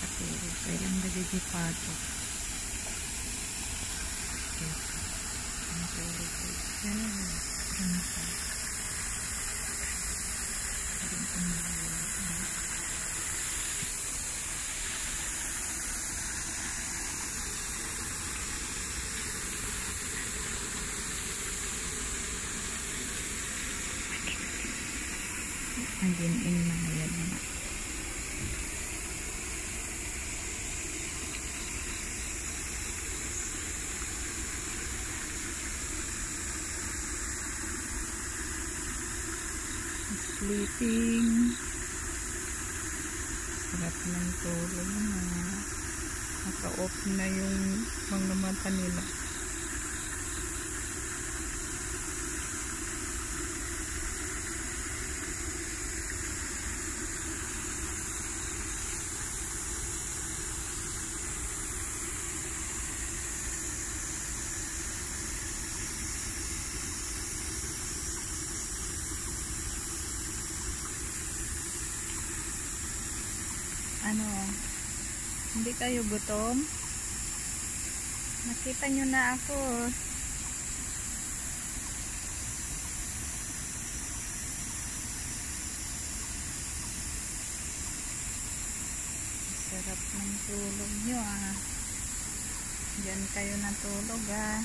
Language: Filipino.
nakatulog. Kaya lang nagigipado. Nakatulog ko. Yan na. Yan na tumulog. Andin in mga yan na. Sleeping. Sarap ng tulog na. Naka-off na yung mga mata nila. Ano? Hindi kayo gutom? Nakita nyo na ako. Sarap ng tulog nyo ah. Diyan kayo natulog ah.